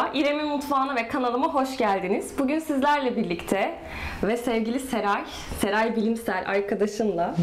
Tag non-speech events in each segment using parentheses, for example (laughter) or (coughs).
Merhaba, İrem'in mutfağına ve kanalıma hoş geldiniz. Bugün sizlerle birlikte ve sevgili Seray, Seray Bilimsel arkadaşımla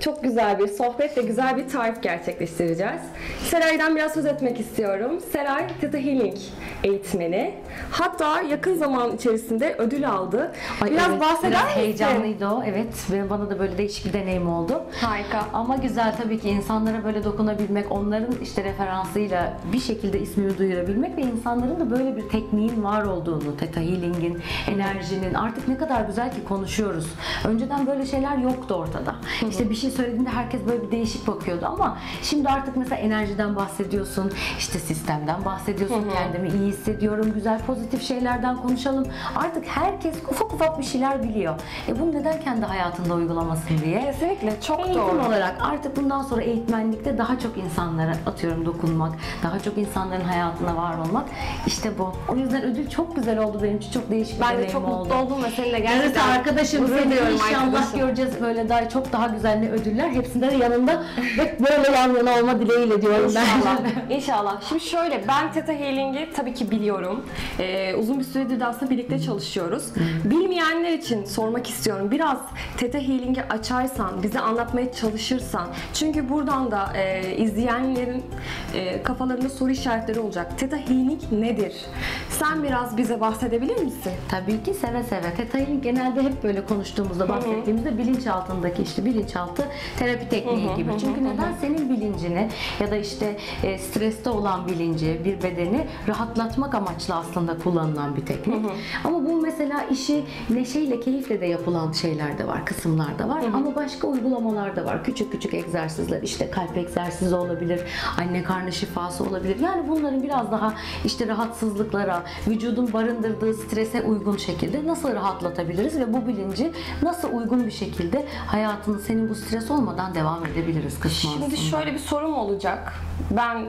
çok güzel bir sohbet ve güzel bir tarif gerçekleştireceğiz. Seray'dan biraz söz etmek istiyorum. Seray Theta Healing eğitmeni. Hatta yakın zaman içerisinde ödül aldı. Ay biraz evet, bahseder biraz misin? heyecanlıydı o. Evet. Ve bana da böyle değişik bir deneyim oldu. Harika. Ama güzel tabii ki insanlara böyle dokunabilmek, onların işte referansıyla bir şekilde ismini duyurabilmek ve insanların da böyle bir tekniğin var olduğunu, Theta Healing'in, enerjinin artık ne kadar güzel ki konuşuyoruz. Önceden böyle şeyler yoktu ortada. İşte bir şey söylediğinde herkes böyle bir değişik bakıyordu ama şimdi artık mesela enerjiden bahsediyorsun, işte sistemden bahsediyorsun, kendimi iyi hissediyorum, güzel pozitif şeylerden konuşalım. Artık herkes ufak ufak bir şeyler biliyor. E bunu neden kendi hayatında uygulamasın diye. Kesinlikle çok Eğitim doğru. olarak artık bundan sonra eğitmenlikte daha çok insanlara atıyorum dokunmak, daha çok insanların hayatına var olmak işte bu. O yüzden ödül çok güzel oldu benim için çok değişik bir Ben de deneyim çok oldu. mutlu oldum ve seninle Yarısı gerçekten arkadaşım gurur seni duyuyorum inşallah arkadaşım. göreceğiz böyle daha çok daha güzel ödüller. Hepsinde de yanında ve böyle yan yana olma dileğiyle diyorum ben. İnşallah. (laughs) İnşallah. Şimdi şöyle ben Theta Healing'i tabii ki biliyorum. Ee, uzun bir süredir de aslında birlikte çalışıyoruz. Bilmeyenler için sormak istiyorum. Biraz Theta Healing'i açarsan, bize anlatmaya çalışırsan. Çünkü buradan da e, izleyenlerin e, kafalarında soru işaretleri olacak. Theta Healing nedir? Sen biraz bize bahsedebilir misin? Tabii ki seve seve. Healing genelde hep böyle konuştuğumuzda bahsettiğimizde bilinçaltındaki işte bilinçaltı terapi tekniği gibi. Çünkü neden senin bilincini ya da işte e, streste olan bilinci, bir bedeni rahatlatmak amaçlı aslında kullanılan bir teknik. Ama bu mesela işi neşeyle, keyifle de yapılan şeyler de var, kısımlar da var. Ama başka uygulamalar da var. Küçük küçük egzersizler, işte kalp egzersizi olabilir, anne karnı şifası olabilir. Yani bunların biraz daha işte rahatsızlıklara, vücudun barındırdığı strese uygun şekilde nasıl rahatlatabiliriz ve bu bilinci nasıl uygun bir şekilde hayatını senin bu stres olmadan devam edebiliriz kısmı Şimdi aslında. şöyle bir sorum olacak. Ben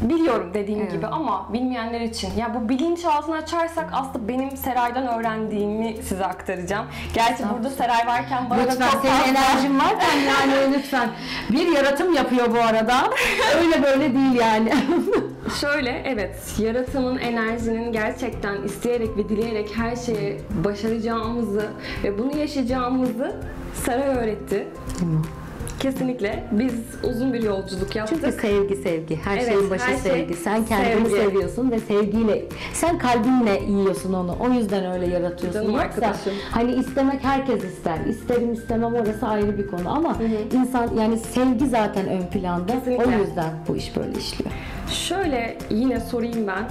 biliyorum dediğim Evet. gibi ama bilmeyenler için ya bu bilinçaltını açarsak aslında benim Seray'dan öğrendiğimi size aktaracağım. Gerçi burada Seray varken bana da Lütfen çok senin enerjin varken yani lütfen. Bir yaratım yapıyor bu arada. (laughs) Öyle böyle değil yani. (laughs) Şöyle evet yaratımın enerjinin gerçekten isteyerek ve dileyerek her şeye başaracağımızı ve bunu yaşayacağımızı Seray öğretti. Kesinlikle biz uzun bir yolculuk yaptık. Çünkü sevgi sevgi. Her Evet, şeyin başı her şey sevgi. Sen kendini sevgi. seviyorsun ve sevgiyle sen kalbinle yiyorsun onu. O yüzden öyle yaratıyorsun. Canım Yoksa arkadaşım. hani istemek herkes ister. İsterim istemem orası ayrı bir konu ama insan yani sevgi zaten ön planda. Kesinlikle. O yüzden bu iş böyle işliyor. Şöyle yine sorayım ben.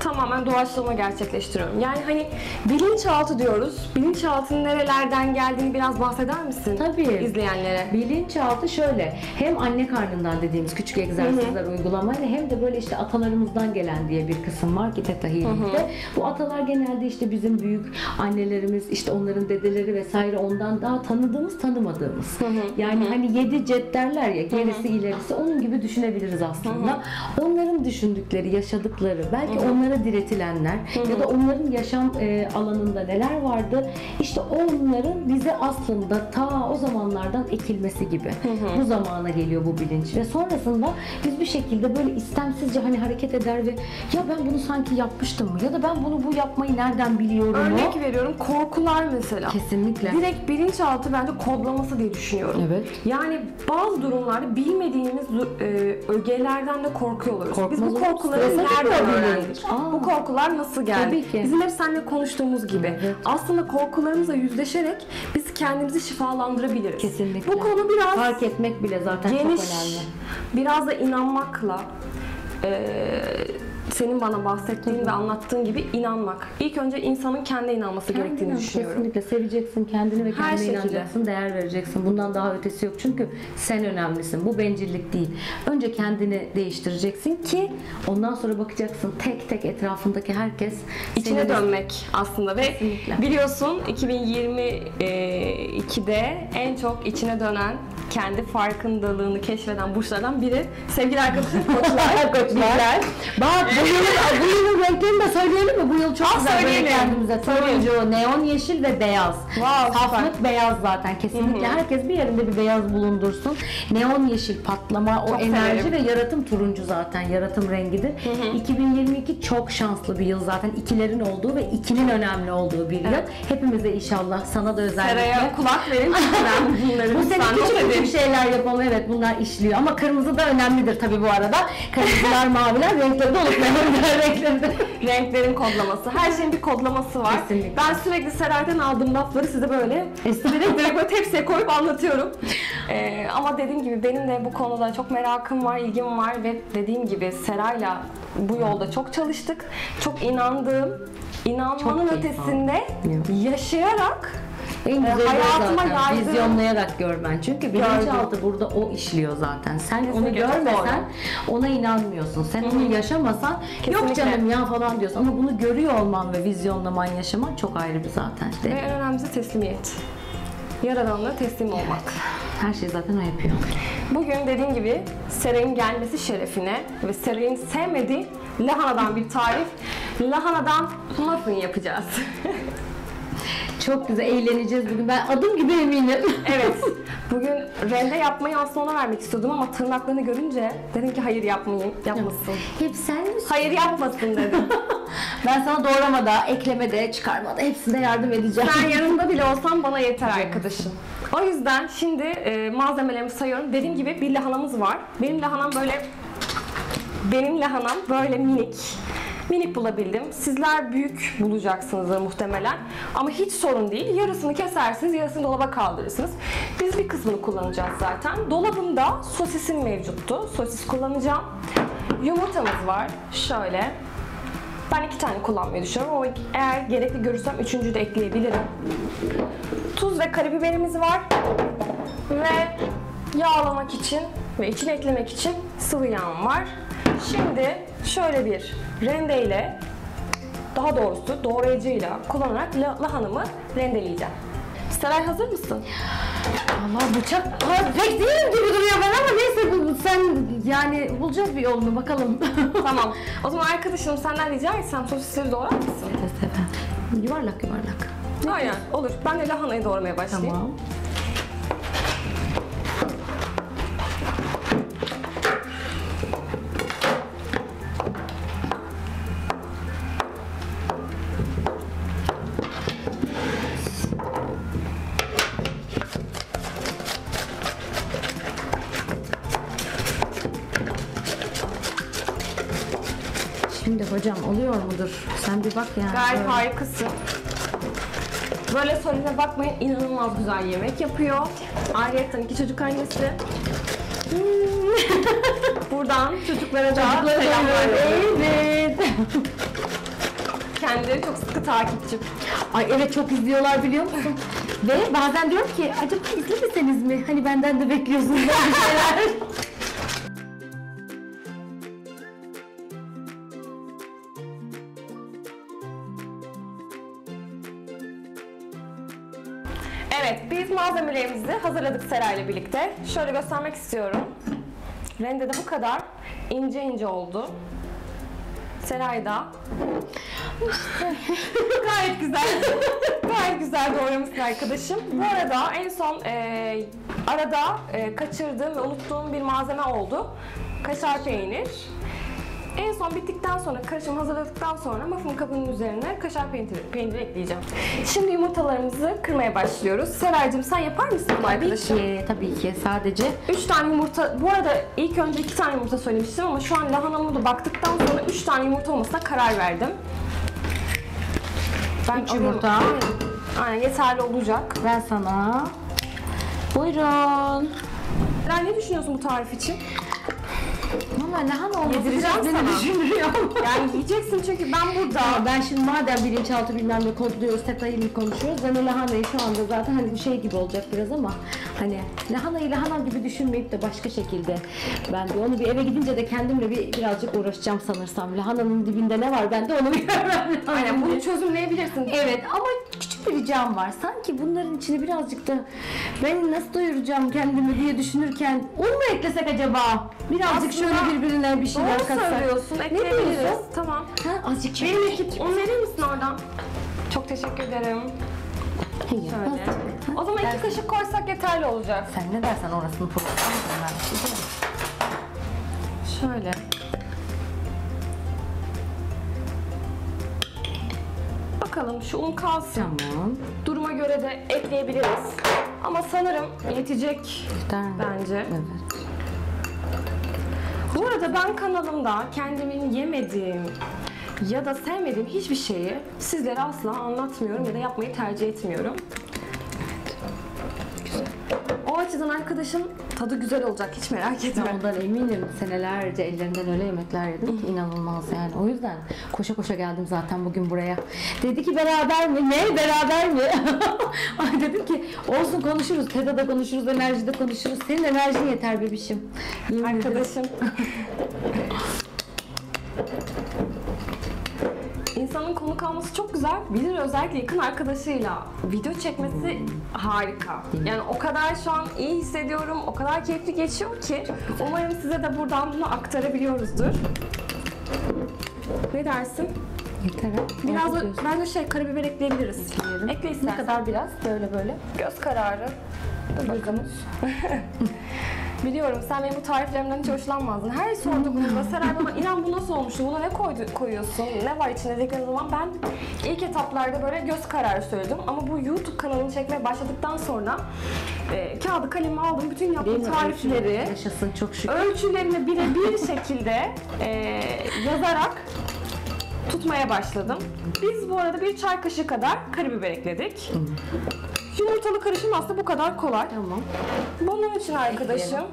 Tamamen doğaçlama gerçekleştiriyorum. Yani hani bilinçaltı diyoruz. Bilinçaltının nerelerden geldiğini biraz bahseder misin? Tabii. izleyenlere. Bilinçaltı şöyle hem anne karnından dediğimiz küçük egzersizler uygulamayla hem de böyle işte atalarımızdan gelen diye bir kısım var ki Theta Healing'de. Bu atalar genelde işte bizim büyük annelerimiz işte onların dedeleri vesaire ondan daha tanıdığımız tanımadığımız. Yani hani yedi cet derler ya gerisi ilerisi onun gibi düşünebiliriz aslında. Onların düşündükleri, yaşadıkları belki onlara diretilenler ya da onların yaşam e, alanında neler vardı işte onların bize aslında ta o zamanlardan ekilmesi gibi bu zamana geliyor bu bilinç ve sonrasında biz bir şekilde böyle istemsizce hani hareket eder ve ya ben bunu sanki yapmıştım mı ya da ben bunu bu yapmayı nereden biliyorum Örnek mu? veriyorum korkular mesela. Kesinlikle. Direkt bilinçaltı bence kodlaması diye düşünüyorum. Evet. Yani bazı durumlarda bilmediğimiz e, ögelerden de korkuyor oluruz. Biz Korkmaz bu korkuları nereden öğrendik? Aa. Bu korkular nasıl geldi? Tabii ki. Bizim hep seninle konuştuğumuz gibi. Evet. Aslında korkularımızla yüzleşerek biz kendimizi şifalandırabiliriz. Kesinlikle. Bu konu biraz Fark etmek bile zaten geniş, çok önemli. biraz da inanmakla e, senin bana bahsettiğin ve anlattığın gibi inanmak. İlk önce insanın kendi inanması gerektiğini Kendine, düşünüyorum. Kesinlikle seveceksin kendini ve Her kendine şekilde. inanacaksın, değer vereceksin. Bundan daha ötesi yok. Çünkü sen önemlisin. Bu bencillik değil. Önce kendini değiştireceksin ki ondan sonra bakacaksın tek tek etrafındaki herkes İçine senin- dönmek aslında ve Kesinlikle. biliyorsun 2022'de en çok içine dönen kendi farkındalığını keşfeden burçlardan biri. Sevgili arkadaşım (laughs) koçlar. Koçlar. Bak bu yılın, bu yılın renklerini de söyleyelim mi? Bu yıl çok Aa, güzel böyle kendimize. Turuncu, neon yeşil ve beyaz. Wow, Saflık beyaz zaten. Kesinlikle herkes bir yerinde bir beyaz bulundursun. Neon yeşil patlama, o Çok enerji severim. ve yaratım turuncu zaten. Yaratım rengidir. 2022 çok şanslı bir yıl zaten. İkilerin olduğu ve ikinin önemli olduğu bir yıl. Hepimize inşallah sana da özellikle. Seraya kulak verin. (laughs) Bu sene küçük küçük şeyler yapalım. Evet bunlar işliyor. Ama kırmızı da önemlidir tabii bu arada. Kırmızılar, (laughs) maviler renkleri de unutmayalım. (laughs) Renkleri de. Renklerin kodlaması. Her şeyin bir kodlaması var. Kesinlikle. Ben sürekli Seray'dan aldığım lafları size böyle direkt direkt böyle tepsiye koyup anlatıyorum. Ee, ama dediğim gibi benim de bu konuda çok merakım var, ilgim var ve dediğim gibi Seray'la bu yolda çok çalıştık. Çok inandığım, inanmanın Çok ötesinde yaşayarak En güzeli Ee, hayatıma zaten. Vizyonlayarak gör ben. Çünkü bilinçaltı burada o işliyor zaten. Sen onu Kesinlikle, çok görmesen ona inanmıyorsun. Sen onu yaşamasan yok Kesinlikle. canım ya falan diyorsun. Ama bunu görüyor olman ve vizyonlaman yaşaman çok ayrı bir zaten. ve en önemlisi teslimiyet. Yaradanına teslim olmak. her şey zaten o yapıyor. Bugün dediğim gibi Seray'ın gelmesi şerefine ve Seray'ın sevmediği lahanadan bir tarif. Lahanadan muffin yapacağız. (laughs) Çok güzel eğleneceğiz bugün. Ben adım gibi eminim. (laughs) evet. Bugün rende yapmayı aslında ona vermek istiyordum ama tırnaklarını görünce dedim ki hayır yapmayayım, yapmasın. Hep sen? Hayır yapmasın dedim. (laughs) Ben sana doğramada, eklemede, çıkarmada hepsinde yardım edeceğim. Sen (laughs) yanımda bile olsan bana yeter arkadaşım. O yüzden şimdi e, malzemelerimi sayıyorum. Dediğim gibi bir lahanamız var. Benim lahanam böyle benim lahanam böyle minik. Minik bulabildim. Sizler büyük bulacaksınızdır muhtemelen. Ama hiç sorun değil. Yarısını kesersiniz, yarısını dolaba kaldırırsınız. Biz bir kısmını kullanacağız zaten. Dolabımda sosisim mevcuttu. Sosis kullanacağım. Yumurtamız var. Şöyle. Ben iki tane kullanmayı düşünüyorum ama eğer gerekli görürsem üçüncü de ekleyebilirim. Tuz ve karabiberimiz var. Ve yağlamak için ve içine eklemek için sıvı yağım var. Şimdi şöyle bir rendeyle daha doğrusu doğrayıcıyla kullanarak la- lahanamı rendeleyeceğim. Seray hazır mısın? Allah bıçak pek değilim gibi duruyor bana ama neyse bu, sen yani bulacağız bir yolunu bakalım. (laughs) tamam. O zaman arkadaşım senden rica etsem sosisleri doğrar mısın? yuvarlak yuvarlak. Aynen olur. Ben de lahanayı doğramaya başlayayım. Tamam. Hocam oluyor mudur? Sen bir bak yani. Gayet Böyle. harikasın. Böyle söylediğine bakmayın inanılmaz güzel yemek yapıyor. Ayrıca iki çocuk annesi. (laughs) Buradan çocuklara da selamlar. Evet. Kendileri çok sıkı takipçim. Ay evet çok izliyorlar biliyor musun? Ve bazen diyorum ki acaba izlemeseniz mi? Hani benden de bekliyorsunuz (laughs) malzemelerimizi hazırladık Seray'la birlikte. Şöyle göstermek istiyorum. Rende de bu kadar ince ince oldu. Seray da (laughs) gayet güzel. (laughs) gayet güzel doğramışsın arkadaşım. Bu arada en son e, arada e, kaçırdığım ve unuttuğum bir malzeme oldu. Kaşar peynir. En son bittikten sonra, karışımı hazırladıktan sonra muffin kabının üzerine kaşar peyniri, peyniri ekleyeceğim. Şimdi yumurtalarımızı kırmaya başlıyoruz. Seraycığım sen yapar mısın tabii arkadaşım? ki, tabii ki. Sadece 3 tane yumurta, bu arada ilk önce 2 tane yumurta söylemiştim ama şu an lahanamı da baktıktan sonra 3 tane yumurta olmasına karar verdim. Ben Üç alayım. yumurta. Aynen. Yeterli olacak. ben sana buyurun. Seray ne düşünüyorsun bu tarif için? Valla lahana olması biraz beni düşündürüyor. Yani yiyeceksin çünkü ben burada Tamam, ben şimdi madem bilinçaltı bilmem ne kodluyoruz, Teta Healing konuşuyoruz. Ben o lahanayı şu anda zaten hani bu şey gibi olacak biraz ama hani lahanayı lahana gibi düşünmeyip de başka şekilde ben de onu bir eve gidince de kendimle bir birazcık uğraşacağım sanırsam. Lahananın dibinde ne var ben de onu bir görmem lazım. (laughs) Aynen bunu çözümleyebilirsin. Evet ama küçük bir ricam var. Sanki bunların içine birazcık da ben nasıl doyuracağım kendimi diye düşünürken un mu eklesek acaba? Birazcık Aslında şöyle birbirine bir şeyler Doğru katsak. söylüyorsun. Ne Ekleyebiliriz. diyorsun? Tamam. Ha, azıcık Benim şöyle. ekip un verir misin oradan? Çok teşekkür ederim. Hayır, Şöyle. O zaman iki kaşık koysak yeterli olacak. Sen ne dersen orasını profesyonel ben bir şey diyemem. Şöyle. Bakalım şu un kalsın. Tamam. Duruma göre de ekleyebiliriz. Ama sanırım yetecek Yeter bence. Evet. Bu arada ben kanalımda kendimin yemediğim ya da sevmediğim hiçbir şeyi sizlere asla anlatmıyorum ya da yapmayı tercih etmiyorum. O açıdan arkadaşım tadı güzel olacak hiç merak etme. Ben ondan eminim. Senelerce ellerinden öyle yemekler yedim ki inanılmaz yani. O yüzden koşa koşa geldim zaten bugün buraya. Dedi ki beraber mi? Ne? Beraber mi? (laughs) Ay dedim ki olsun konuşuruz. TED'de konuşuruz, enerjide konuşuruz. Senin enerjin yeter bebişim. Yemin. Arkadaşım. (laughs) İnsanın konuk alması çok güzel. Bilir özellikle yakın arkadaşıyla video çekmesi harika. Yani o kadar şu an iyi hissediyorum, o kadar keyifli geçiyor ki umarım size de buradan bunu aktarabiliyoruzdur. Ne dersin? Yeter. Biraz da bence şey karabiber ekleyebiliriz. Ekleyelim. Ekle Ne istersen. kadar biraz? Böyle böyle. Göz kararı. Dur bakalım. (laughs) Biliyorum sen benim bu tariflerimden hiç hoşlanmazdın. Her sorduğumda Seray bana İrem bu nasıl olmuştu? Buna ne koydu, koyuyorsun? Ne var içinde dedikleri zaman ben ilk etaplarda böyle göz kararı söyledim. Ama bu YouTube kanalını çekmeye başladıktan sonra e, kağıdı kalemi aldım. Bütün Değil yaptığım mi? tarifleri Yaşasın çok şükür. ölçülerini birebir (laughs) şekilde e, yazarak tutmaya başladım. Biz bu arada bir çay kaşığı kadar karabiber ekledik. Yumurtalı karışım aslında bu kadar kolay. Tamam. Bunun için arkadaşım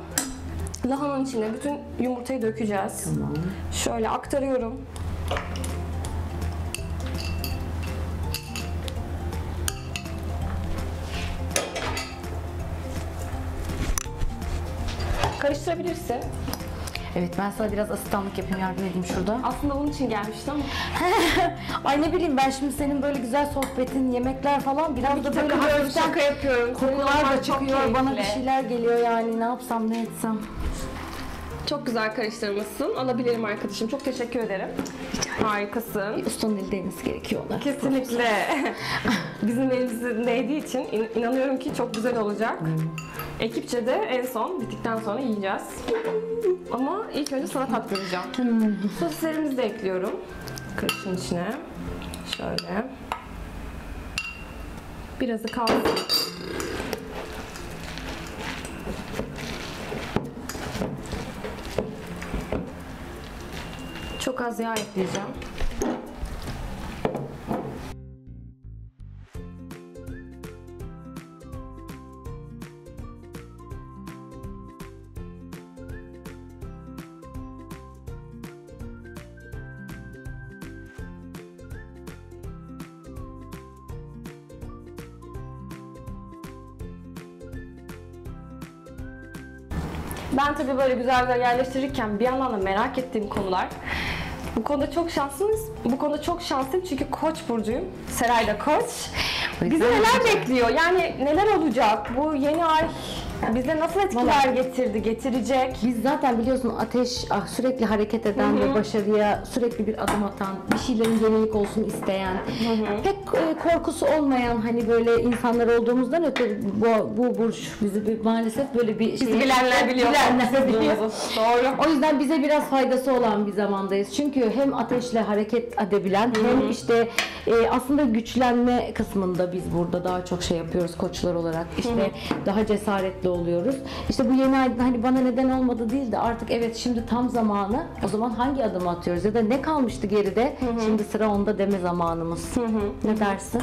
lahananın içine bütün yumurtayı dökeceğiz. Tamam. Şöyle aktarıyorum. Karıştırabilirsin. Evet ben sana biraz asistanlık yapayım yardım edeyim şurada. Aslında bunun için gelmiştim ama (laughs) Ay ne bileyim ben şimdi senin böyle güzel sohbetin, yemekler falan biraz da böyle hafiften yapıyorum. kokular da çıkıyor. Bana bir şeyler geliyor yani ne yapsam ne etsem. Çok güzel karıştırmışsın. Alabilirim arkadaşım. Çok teşekkür ederim. Harikasın. Ustanın eli değmesi gerekiyor ona. Kesinlikle. (laughs) Bizim elimizin değdiği için in- inanıyorum ki çok güzel olacak. Ekipçe de en son bittikten sonra yiyeceğiz. Ama ilk önce sana tattıracağım. Sosislerimizi de ekliyorum. Karışın içine. Şöyle. Birazı kalsın. Çok az yağ ekleyeceğim. Ben tabii böyle güzel güzel yerleştirirken bir yandan da merak ettiğim konular. Bu konuda çok şanslıyız. Bu konuda çok şanslıyım çünkü Koç burcuyum. Seray da Koç. Bizi neler bekliyor? Yani neler olacak? Bu yeni ay bize nasıl etkiler Vallahi- getirdi, getirecek? Biz zaten biliyorsun ateş ah, sürekli hareket eden ve başarıya sürekli bir adım atan, bir şeylerin yenilik olsun isteyen, pek e, korkusu olmayan hani böyle insanlar olduğumuzdan ötürü bu, bu burç bizi bir, maalesef böyle bir. Bizi bilenler biliyor. Bilenler biliyor. Doğru. O yüzden bize biraz faydası olan bir zamandayız. Çünkü hem ateşle hareket edebilen hem işte e, aslında güçlenme kısmında biz burada daha çok şey yapıyoruz koçlar olarak. İşte daha cesaretli oluyoruz. İşte bu yeni ay hani bana neden olmadı değil de artık evet şimdi tam zamanı. O zaman hangi adımı atıyoruz ya da ne kalmıştı geride? Şimdi sıra onda deme zamanımız. Ne dersin?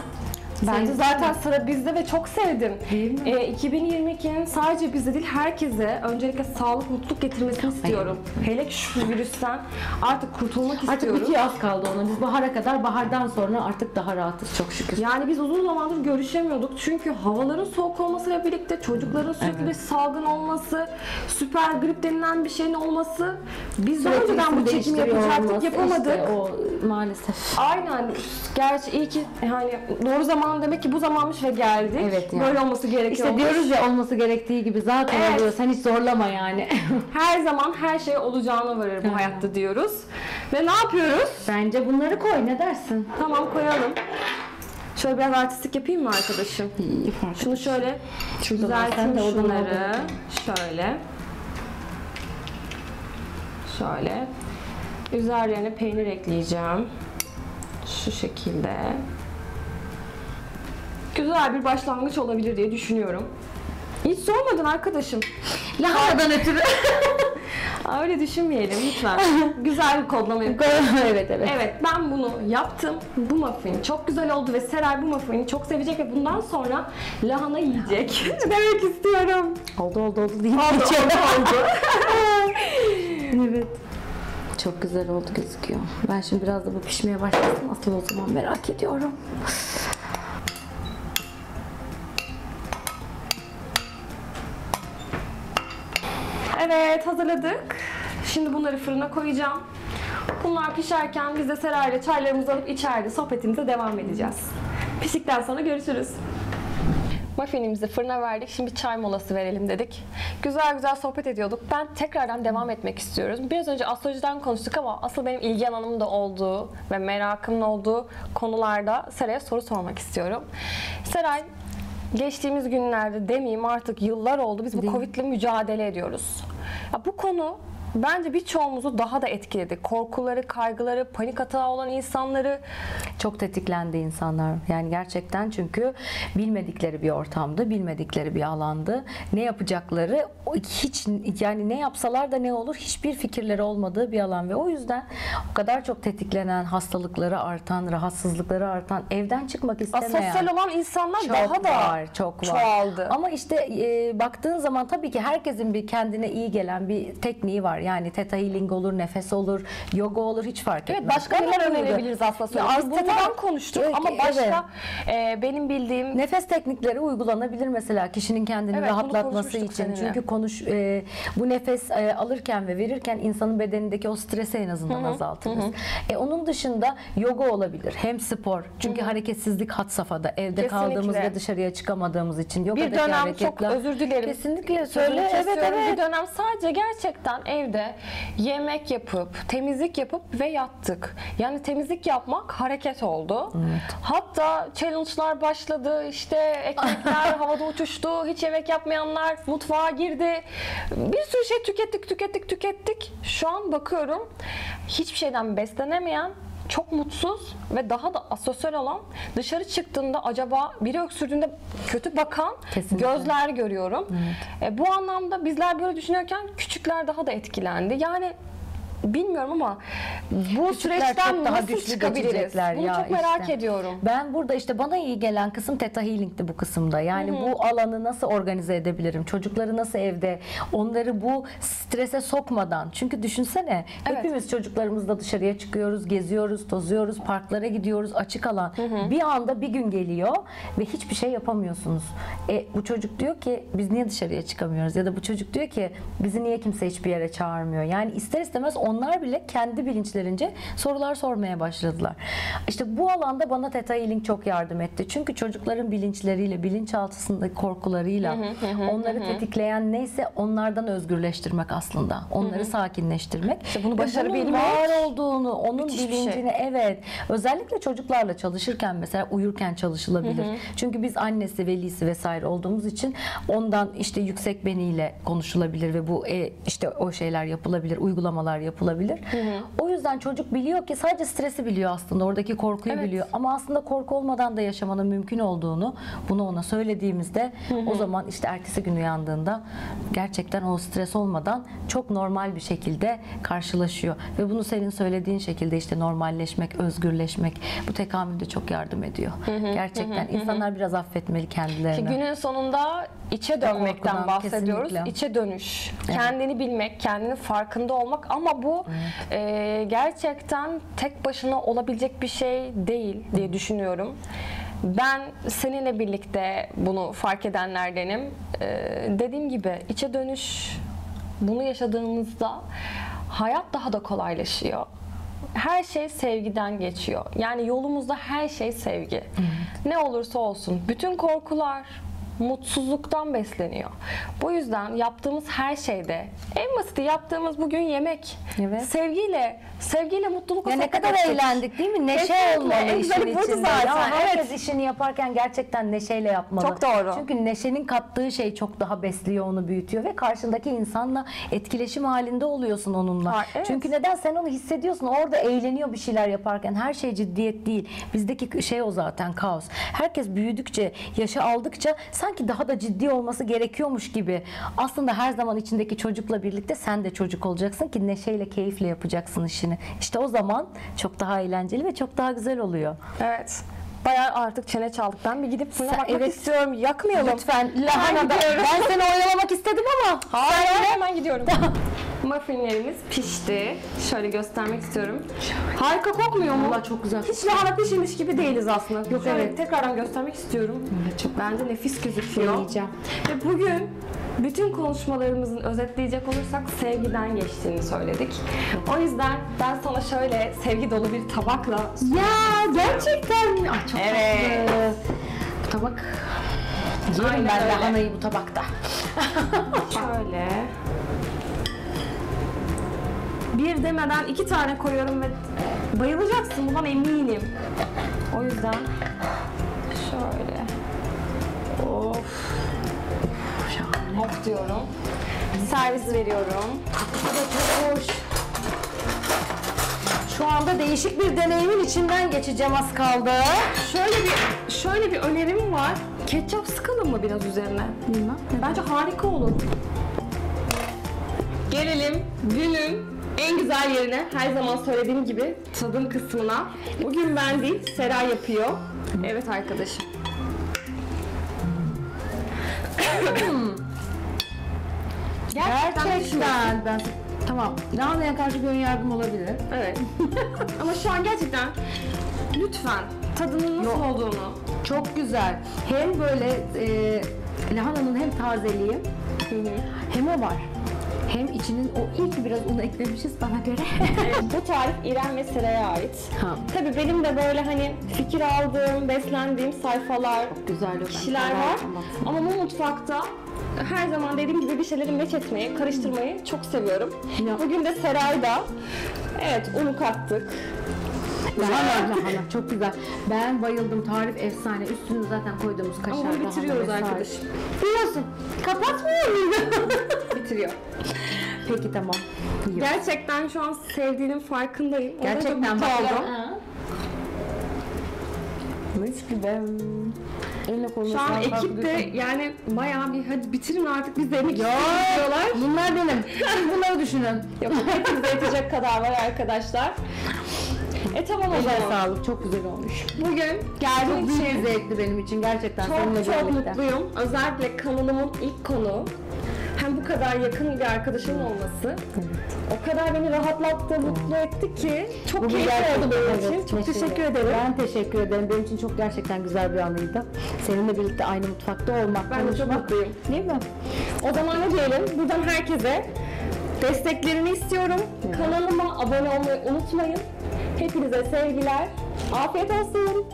Bence zaten sıra bizde ve çok sevdim. Değil mi? Ee, 2022'nin sadece bizde değil herkese öncelikle sağlık, mutluluk getirmesini istiyorum. Hele ki şu virüsten artık kurtulmak Artık istiyorum. bitiyor az kaldı ona. Biz bahara kadar bahardan sonra artık daha rahatız çok şükür. Yani biz uzun zamandır görüşemiyorduk çünkü havaların soğuk olmasıyla birlikte çocukların sürekli Evet. salgın olması, süper grip denilen bir şeyin olması Biz daha önceden bu çekimi yapacaktık, yapamadık. o maalesef. Aynen. Gerçi iyi ki yani doğru zaman demek ki bu zamanmış ve geldik. Evet yani. Böyle olması gerekiyor. İşte diyoruz ya olması gerektiği gibi zaten Evet. oluyor. Sen hiç zorlama yani. (laughs) Her zaman her şey olacağına varır bu hayatta diyoruz. Ve ne yapıyoruz? Bence bunları koy ne dersin? Tamam koyalım. Şöyle biraz artistik yapayım mı arkadaşım? İyi Şunu şöyle Şurada düzelteyim de şunları. Şöyle. Şöyle. Üzerlerine peynir ekleyeceğim. Şu şekilde. Güzel bir başlangıç olabilir diye düşünüyorum. Hiç sormadın arkadaşım. Lahanadan ötürü. (laughs) Öyle düşünmeyelim lütfen. (laughs) Güzel bir kodlama yap- evet evet. Evet ben bunu yaptım. Bu muffin çok güzel oldu ve Seray bu muffini çok sevecek ve bundan sonra lahana yiyecek. (laughs) Demek istiyorum. Oldu oldu oldu deyip Oldu geçiyor. oldu oldu. evet. Çok güzel oldu gözüküyor. Ben şimdi biraz da bu pişmeye başlasın. Asıl o zaman merak ediyorum. Evet hazırladık. Şimdi bunları fırına koyacağım. Bunlar pişerken biz de Seray'la çaylarımızı alıp içeride sohbetimize devam edeceğiz. Piştikten sonra görüşürüz. Muffinimizi fırına verdik. Şimdi çay molası verelim dedik. Güzel güzel sohbet ediyorduk. Ben tekrardan devam etmek istiyorum. Biraz önce astrolojiden konuştuk ama asıl benim ilgi alanım da olduğu ve merakımın olduğu konularda Seray'a soru sormak istiyorum. Seray, geçtiğimiz günlerde demeyeyim artık yıllar oldu biz bu? Covid'le mücadele ediyoruz. Ya bu konu bence birçoğumuzu daha da etkiledi. Korkuları, kaygıları, panik atağı olan insanları Çok tetiklendi insanlar. Yani gerçekten çünkü bilmedikleri bir ortamdı, bilmedikleri bir alandı. Ne yapacakları hiç yani ne yapsalar da ne olur hiçbir fikirleri olmadığı bir alan ve o yüzden o kadar çok tetiklenen, hastalıkları artan, rahatsızlıkları artan, evden çıkmak istemeyen asosyal olan insanlar çok daha da var, çok var. çoğaldı. Ama işte e, baktığın zaman tabii ki herkesin bir kendine iyi gelen bir tekniği var. Yani theta healing olur, nefes olur, yoga olur hiç fark Evet etmez. başka neler önerebiliriz aslında? Ya bunlar- tetadan konuştuk Evet, ama başka evet. e, benim bildiğim Nefes teknikleri uygulanabilir mesela kişinin kendini Evet, rahatlatması için. seninle. Çünkü konuş e, bu nefes e, alırken ve verirken insanın bedenindeki o stresi en azından azaltırız. E, onun dışında yoga olabilir. Hem spor. Çünkü hareketsizlik had safhada. Evde Kesinlikle. kaldığımız ve dışarıya çıkamadığımız için yogadaki bir dönem hareketler. çok özür dilerim. Kesinlikle söyle. Evet evet. Bir dönem sadece gerçekten evde yemek yapıp, temizlik yapıp ve yattık. Yani temizlik yapmak hareket oldu. Hatta challenge'lar başladı. İşte ekmekler (laughs) havada uçuştu. Hiç yemek yapmayanlar mutfağa girdi. Bir sürü şey tükettik, tükettik, tükettik. Şu an bakıyorum hiçbir şeyden beslenemeyen çok mutsuz ve daha da asosyal olan dışarı çıktığında acaba biri öksürdüğünde kötü bakan Kesinlikle. gözler görüyorum. E, bu anlamda bizler böyle düşünüyorken küçükler daha da etkilendi. Yani bilmiyorum ama bu Küçükler süreçten daha nasıl güçlü çıkabiliriz? Bunu ya çok merak işte. ediyorum. Ben burada işte bana iyi gelen kısım Theta Healing'ti bu kısımda. Yani bu alanı nasıl organize edebilirim? Çocukları nasıl evde? Onları bu strese sokmadan. Çünkü düşünsene Evet. hepimiz çocuklarımızla dışarıya çıkıyoruz, geziyoruz, tozuyoruz, parklara gidiyoruz, açık alan. Bir anda bir gün geliyor ve hiçbir şey yapamıyorsunuz. E, bu çocuk diyor ki biz niye dışarıya çıkamıyoruz? Ya da bu çocuk diyor ki bizi niye kimse hiçbir yere çağırmıyor? Yani ister istemez onlar bile kendi bilinçlerince sorular sormaya başladılar. İşte bu alanda bana Theta Healing çok yardım etti. Çünkü çocukların bilinçleriyle, bilinçaltısındaki korkularıyla onları tetikleyen neyse onlardan özgürleştirmek aslında. Onları sakinleştirmek. İşte bunu başarabilmek var olduğunu, onun şey. bilincini evet. Özellikle çocuklarla çalışırken mesela uyurken çalışılabilir. Çünkü biz annesi, velisi vesaire olduğumuz için ondan işte yüksek beniyle konuşulabilir ve bu e, işte o şeyler yapılabilir, uygulamalar yapılabilir. O yüzden çocuk biliyor ki sadece stresi biliyor aslında. Oradaki korkuyu Evet. biliyor. Ama aslında korku olmadan da yaşamanın mümkün olduğunu bunu ona söylediğimizde o zaman işte ertesi gün uyandığında gerçekten o stres olmadan çok normal bir şekilde karşılaşıyor. Ve bunu senin söylediğin şekilde işte normalleşmek, özgürleşmek bu tekamülde çok yardım ediyor. Gerçekten insanlar biraz affetmeli Ki kendilerini. günün sonunda içe dönmekten korkudan, bahsediyoruz. kesinlikle. İçe dönüş. Kendini bilmek, kendinin farkında olmak ama bu e, gerçekten tek başına olabilecek bir şey değil diye düşünüyorum. Ben seninle birlikte bunu fark edenlerdenim. E, dediğim gibi içe dönüş bunu yaşadığımızda hayat daha da kolaylaşıyor. Her şey sevgiden geçiyor. Yani yolumuzda her şey sevgi. Ne olursa olsun. Bütün korkular mutsuzluktan besleniyor. Bu yüzden yaptığımız her şeyde en basiti yaptığımız bugün yemek. Evet. Sevgiyle, sevgiyle mutlulukla Ya ne kadar ettik. eğlendik değil mi? Neşe Kesinlikle. olmalı En işin içinde. zaten, Ya evet. herkes işini yaparken gerçekten neşeyle yapmalı. Çok doğru. Çünkü neşenin kattığı şey çok daha besliyor, onu büyütüyor ve karşındaki insanla etkileşim halinde oluyorsun onunla. Ha, evet. Çünkü neden sen onu hissediyorsun? Orada eğleniyor bir şeyler yaparken. Her şey ciddiyet değil. Bizdeki şey o zaten kaos. Herkes büyüdükçe, yaşı aldıkça sanki daha da ciddi olması gerekiyormuş gibi. Aslında her zaman içindeki çocukla birlikte sen de çocuk olacaksın ki neşeyle, keyifle yapacaksın işini. İşte o zaman çok daha eğlenceli ve çok daha güzel oluyor. Evet. Bayağı artık çene çaldık. Ben bir gidip Sen- bakmak evet. istiyorum. Yakmayalım. Lütfen lahana ben seni oyalamak istedim ama Hayır, hemen gidiyorum. (laughs) Muffinlerimiz pişti. Şöyle göstermek istiyorum. Harika kokmuyor mu? Vallahi çok güzel. Hiç lahana pişirmiş gibi değiliz aslında. Yok, Şöyle evet. tekrardan göstermek istiyorum. Evet, çok Bence nefis gözüküyor. Deneyeceğim. Ve bugün bütün konuşmalarımızın özetleyecek olursak sevgiden geçtiğini söyledik. O yüzden ben sana şöyle sevgi dolu bir tabakla Ya gerçekten mi? Ay çok Evet. tatlı. Bu tabak Yerim ben lahanayı bu tabakta. (laughs) Şöyle. Bir demeden iki tane koyuyorum ve bayılacaksın bundan eminim. O yüzden şöyle. Of. Şahane. Of diyorum. Servis veriyorum. Bu da çok hoş. Şu anda değişik bir deneyimin içinden geçeceğim az kaldı. Şöyle bir şöyle bir önerim var. Ketçap sıkalım mı biraz üzerine? Bilmem. Bence harika olur. Gelelim günün en güzel yerine her zaman söylediğim gibi tadım kısmına. Bugün ben değil Seray yapıyor. Evet arkadaşım. Gerçekten, (coughs) Gerçekten. Ben tamam. Lahanaya karşı bir ön yardım olabilir. Evet. (laughs) Ama şu an gerçekten lütfen tadının nasıl Yok. olduğunu Çok güzel. Hem böyle e, lahananın hem tazeliği hem o var. Hem içinin o ki biraz un eklemişiz bana göre. (laughs) Bu tarif İrem ve Seray'a ait. Ha. Tabii benim de böyle hani fikir aldığım, beslendiğim sayfalar, güzel kişiler var. Ama bu mutfakta her zaman dediğim gibi bir şeyleri meç etmeyi, karıştırmayı çok seviyorum. Ya. Bugün de Seray'da evet unu kattık. Lahana, lahana çok güzel. Ben bayıldım. Tarif efsane. Üstünü zaten koyduğumuz kaşar, Ama bunu lahana bitiriyoruz vesaire. arkadaşım. Biliyorsun. Kapatmıyor muyum? (laughs) Bitiriyor. Peki tamam. Yok. Gerçekten şu an sevdiğinin farkındayım. Ona çok Gerçekten mutlu bak. oldum. Ha. Mis gibi. Eline koluna Şu an sağlık, ekip de yani bayağı bir hadi bitirin artık biz de yemek Yok. istiyoruz diyorlar. Bunlar benim. Siz bunları düşünün. Yok hepimize yetecek kadar var arkadaşlar. E tamam o Eline zaman. sağlık. Çok güzel olmuş. Bugün geldiğin Çok büyük için bir zevkti benim için gerçekten çok seninle çok birlikte. mutluyum. Özellikle kanalımın ilk konu. Hem bu kadar yakın bir arkadaşımın olması. O kadar beni rahatlattı, mutlu etti ki çok Bu keyifli gerçekten oldu benim evet, için. Çok neşeli. teşekkür ederim. Ben teşekkür ederim. Benim için çok gerçekten güzel bir anıydı. Seninle birlikte aynı mutfakta olmak, Ben de çok konuşmak. mutluyum. Değil mi? O zaman ne diyelim? Buradan herkese desteklerini istiyorum. Kanalıma abone olmayı unutmayın. Hepinize sevgiler. Afiyet olsun.